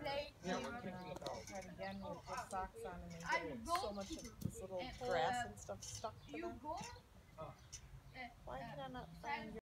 play. Yeah, we're kicking it out. Try again with the socks on and uh, then get so much of this little grass and stuff stuck to them. Why can I not find find